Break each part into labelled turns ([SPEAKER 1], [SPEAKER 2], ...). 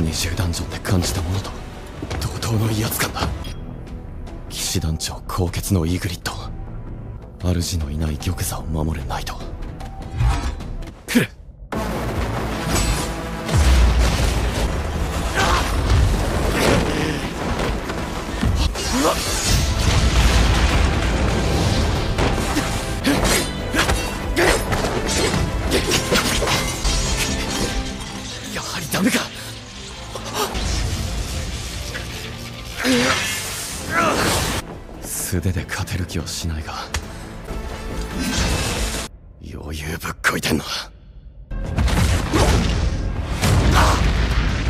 [SPEAKER 1] 二重ダンジョンで感じたものと同等の威圧感だ。騎士団長高潔のイーグリッド主のいない玉座を守るナイト来る。やはりダメか。素手で勝てる気はしないが余裕ぶっこいてんな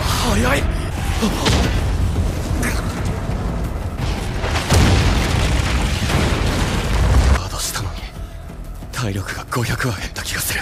[SPEAKER 1] 早い。ガードしたのに体力が500は減った気がする。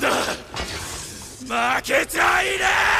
[SPEAKER 1] だ。負けちゃいねえ。